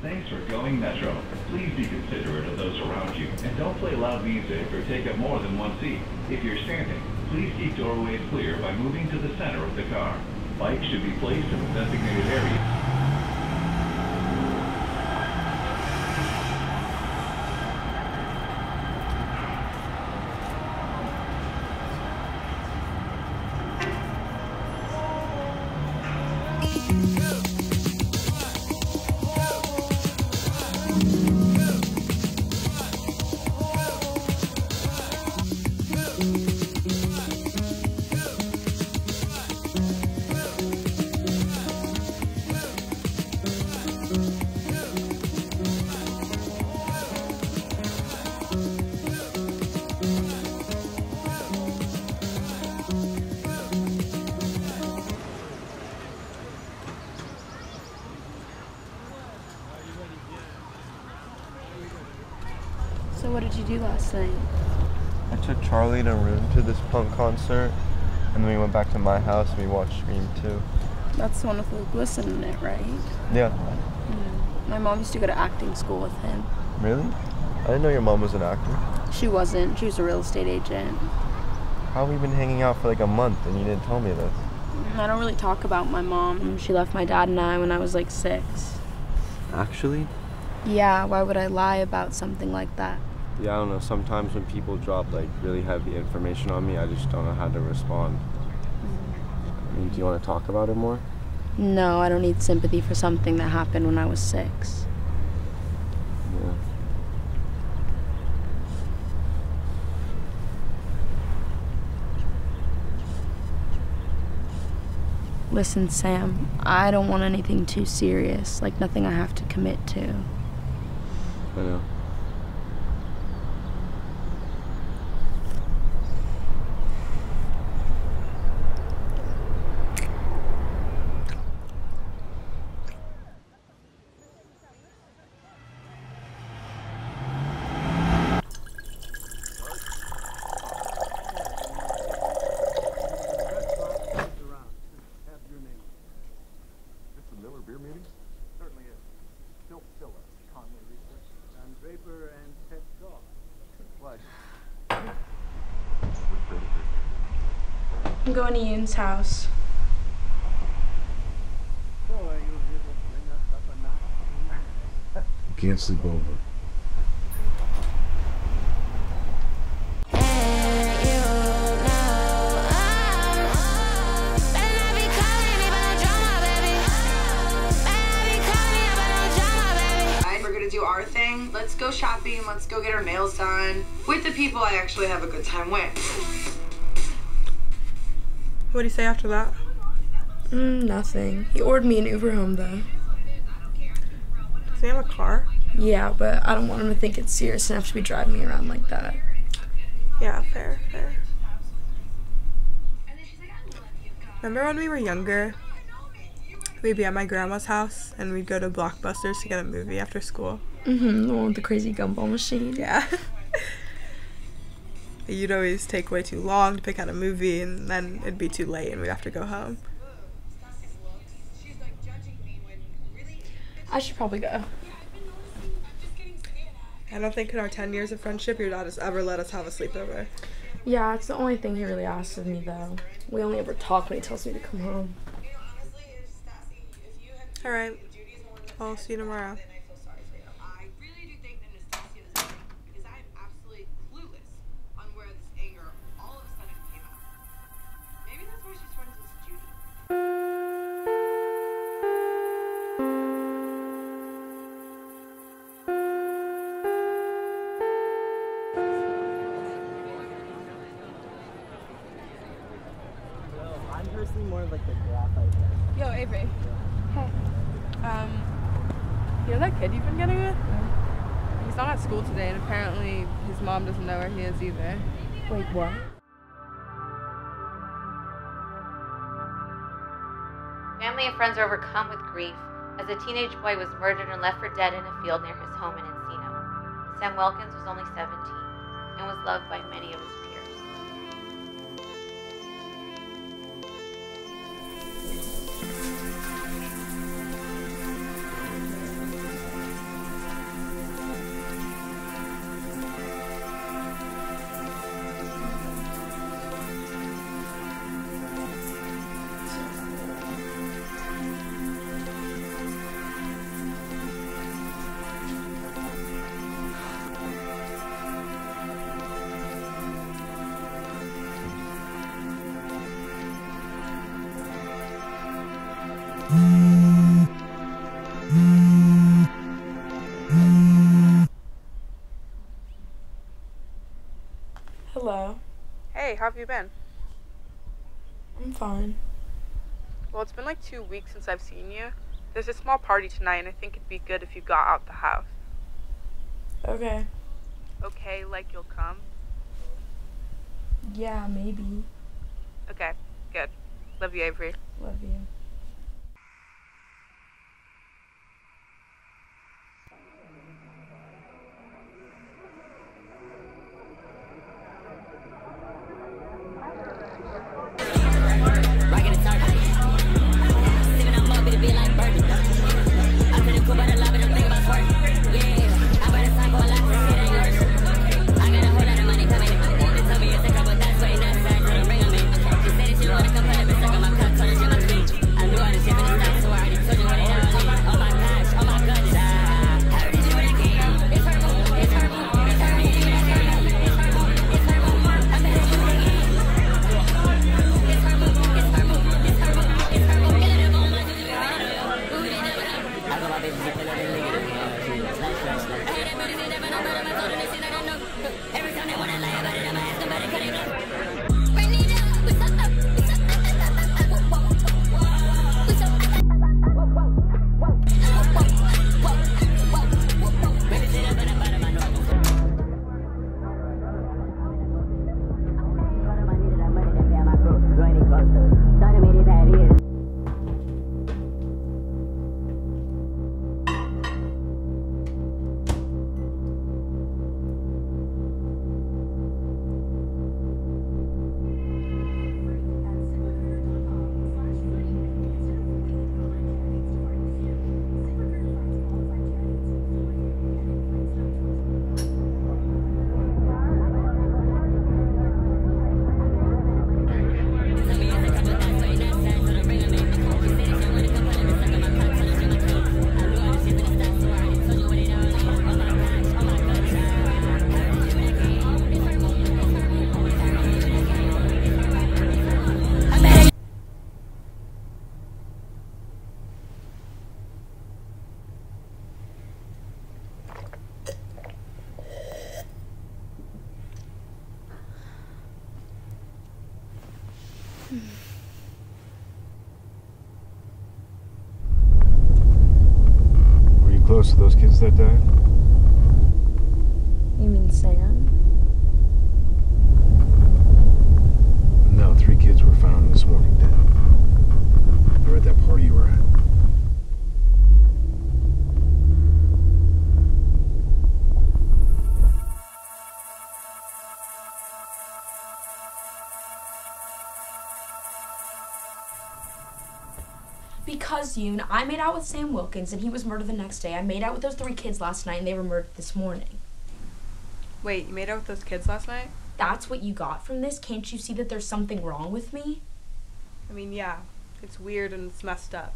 Thanks for going Metro. Please be considerate of those around you and don't play loud music or take up more than one seat. If you're standing, please keep doorways clear by moving to the center of the car. Bikes should be placed in the designated area. Last night? I took Charlie and Arun to this punk concert, and then we went back to my house and we watched Scream 2. That's the one with Luke Wilson in it, right? Yeah. Mm. My mom used to go to acting school with him. Really? I didn't know your mom was an actor. She wasn't. She was a real estate agent. How have we been hanging out for like a month and you didn't tell me this? I don't really talk about my mom. She left my dad and I when I was like six. Actually? Yeah, why would I lie about something like that? Yeah, I don't know. Sometimes when people drop like really heavy information on me, I just don't know how to respond. I mean, do you want to talk about it more? No, I don't need sympathy for something that happened when I was six. Yeah. Listen, Sam, I don't want anything too serious, like nothing I have to commit to. I know. I'm going to Yoon's house. You here to bring us up a notch? Can't sleep over. Alright, We're gonna do our thing. Let's go shopping. Let's go get our nails done with the people I actually have a good time with. What do you say after that? Mm, nothing. He ordered me an Uber home though. Does he have a car? Yeah, but I don't want him to think it's serious enough to be driving me around like that. Yeah, fair, fair. Remember when we were younger? We'd be at my grandma's house and we'd go to Blockbusters to get a movie after school. Mm-hmm, the one with the crazy gumball machine. Yeah. You'd always take way too long to pick out a movie and then it'd be too late and we'd have to go home. I should probably go. I don't think in our 10 years of friendship your dad has ever let us have a sleepover. Yeah, it's the only thing he really asks of me though. We only ever talk when he tells me to come home. Alright. I'll see you tomorrow. I'm more of like the graphite. Yo, Avery. Hey. Um, you know that kid you've been getting with? He's not at school today, and apparently his mom doesn't know where he is either. Wait, what? Family and friends are overcome with grief as a teenage boy was murdered and left for dead in a field near his home in Encino. Sam Welkins was only 17 and was loved by many of his peers. Have you been? I'm fine. Well, it's been like two weeks since I've seen you. There's a small party tonight, and I think it'd be good if you got out the house. Okay. Okay, like you'll come? Yeah, maybe. Okay, good. Love you, Avery. Love you. Those kids that died? Because Yoon, I made out with Sam Wilkins and he was murdered the next day. I made out with those three kids last night and they were murdered this morning. Wait, you made out with those kids last night? That's what you got from this? Can't you see that there's something wrong with me? I mean, yeah, it's weird and it's messed up.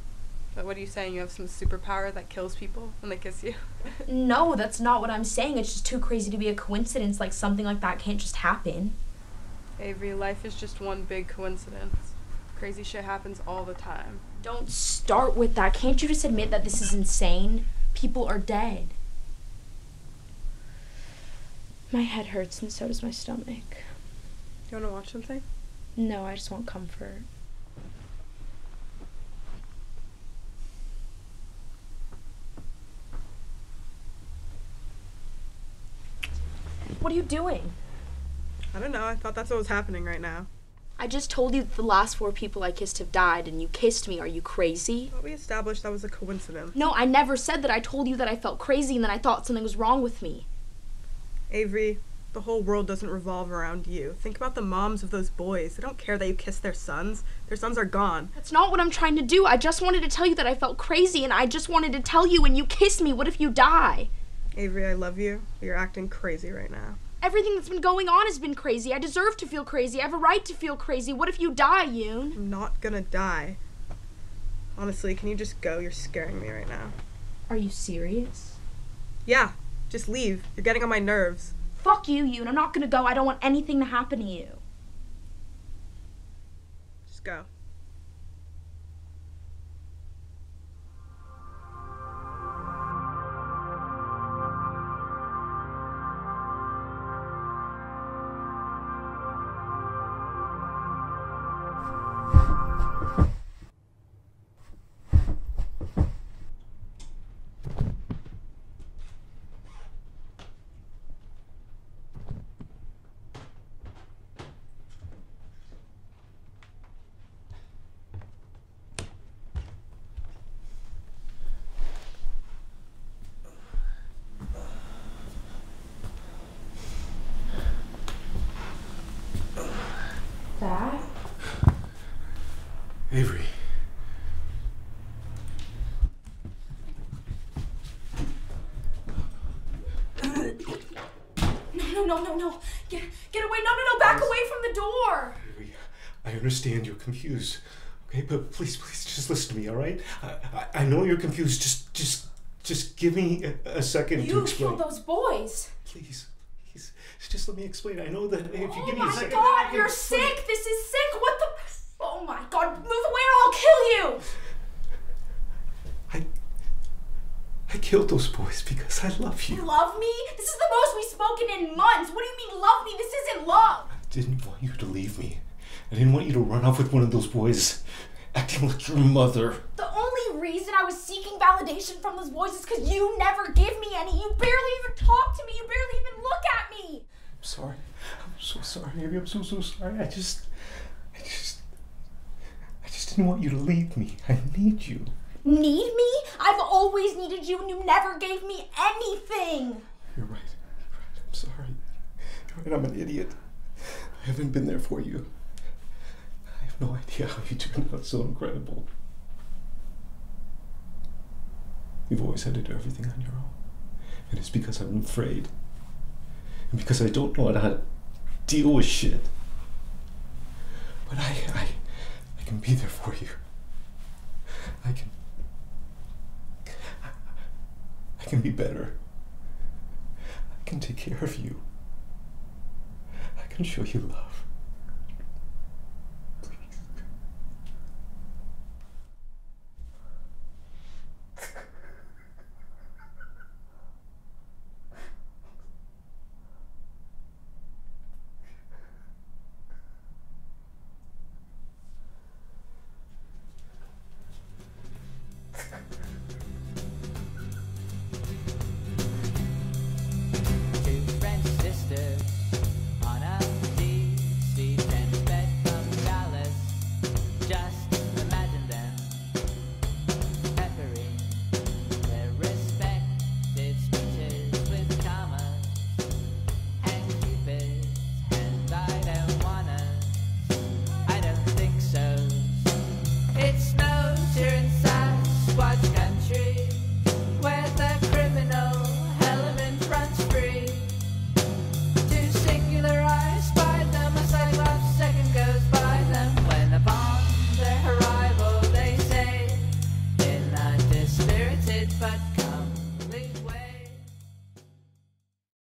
But what are you saying? You have some superpower that kills people when they kiss you? No, that's not what I'm saying. It's just too crazy to be a coincidence. Like something like that can't just happen. Avery, life is just one big coincidence. Crazy shit happens all the time. Don't start with that. Can't you just admit that this is insane? People are dead. My head hurts and so does my stomach. You wanna watch something? No, I just want comfort. What are you doing? I don't know. I thought that's what was happening right now. I just told you that the last four people I kissed have died and you kissed me. Are you crazy? But we established that was a coincidence. No, I never said that. I told you that I felt crazy and that I thought something was wrong with me. Avery, the whole world doesn't revolve around you. Think about the moms of those boys. They don't care that you kissed their sons. Their sons are gone. That's not what I'm trying to do. I just wanted to tell you that I felt crazy and I just wanted to tell you when you kissed me, what if you die? Avery, I love you. You're acting crazy right now. Everything that's been going on has been crazy. I deserve to feel crazy. I have a right to feel crazy. What if you die, Yoon? I'm not gonna die. Honestly, can you just go? You're scaring me right now. Are you serious? Yeah, just leave. You're getting on my nerves. Fuck you, Yoon. I'm not gonna go. I don't want anything to happen to you. Just go. No, no, no, no. Get, get away. No, no, no. Back away from the door. I understand you're confused. Okay, but please, please, just listen to me, all right? I, I, know you're confused. Just, just, just give me a, a second to explain. You killed those boys. Please, please, just let me explain. I know that if you Oh give me a oh my second, I god, you're explain. sick. This is sick. What the? Oh my god, move away or I'll kill you. I killed those boys because I love you. You love me? This is the most we've spoken in months. What do you mean love me? This isn't love. I didn't want you to leave me. I didn't want you to run off with one of those boys, acting like your mother. The only reason I was seeking validation from those boys is because you never give me any. You barely even talk to me. You barely even look at me. I'm sorry. I'm so sorry. I'm so so sorry. I just, I just, I just didn't want you to leave me. I need you. Need me? I've always needed you and you never gave me anything. You're right. You're right. I'm sorry. Right. I'm an idiot. I haven't been there for you. I have no idea how you turned out so incredible. You've always had to do everything on your own. And it's because I'm afraid. And because I don't know how to deal with shit. But I, I, I can be there for you. I can. I can be better. I can take care of you. I can show you love.